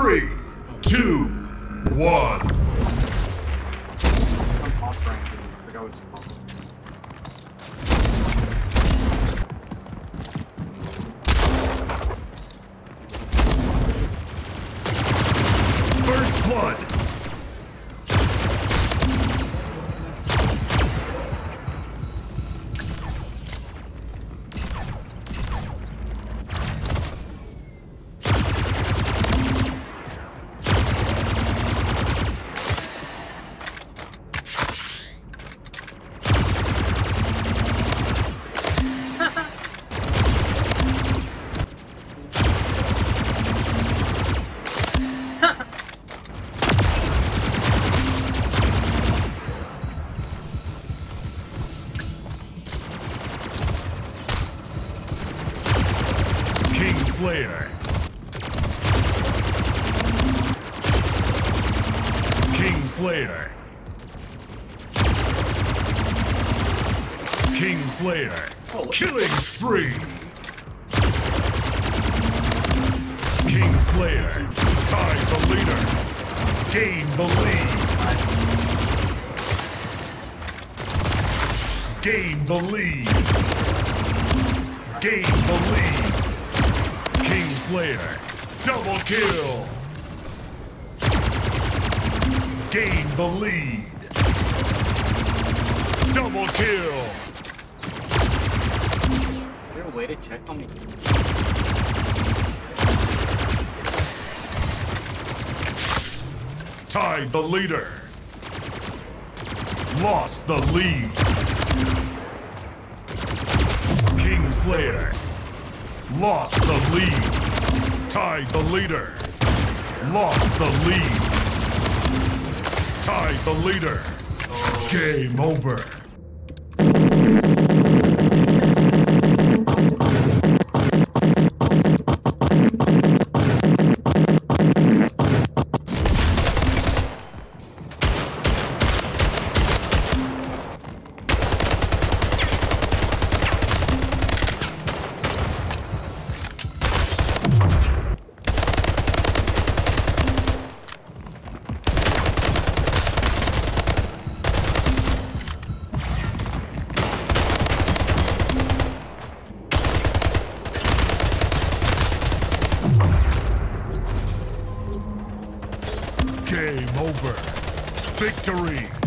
Three, two, one. Some off Slayer. King Slayer. King Slayer. Killing spree. King Slayer. Tied the leader. Gain the lead. Gain the lead. Gain the lead. Slayer. Double kill. Gain the lead. Double kill. Is there a way to check on me? Tied the leader. Lost the lead. King Slayer. Lost the lead. Tied the leader. Lost the lead. Tied the leader. Game over. Game over. Victory.